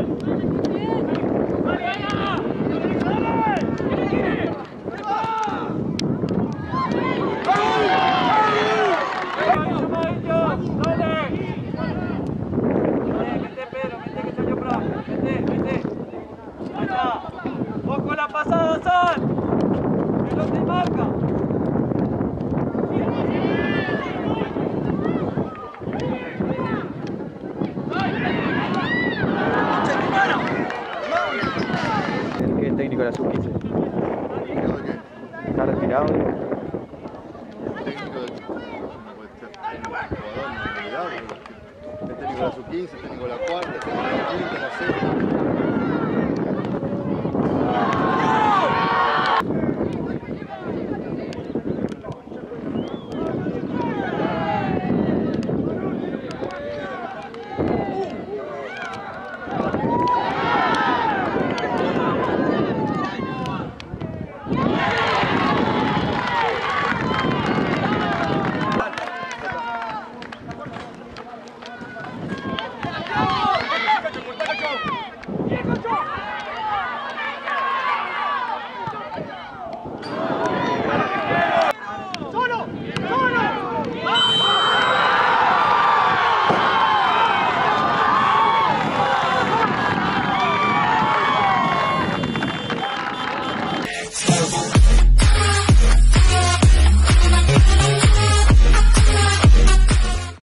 Good. Técnico del técnico de la sub-15, el técnico de la cuarta, el la quinta, la sexta.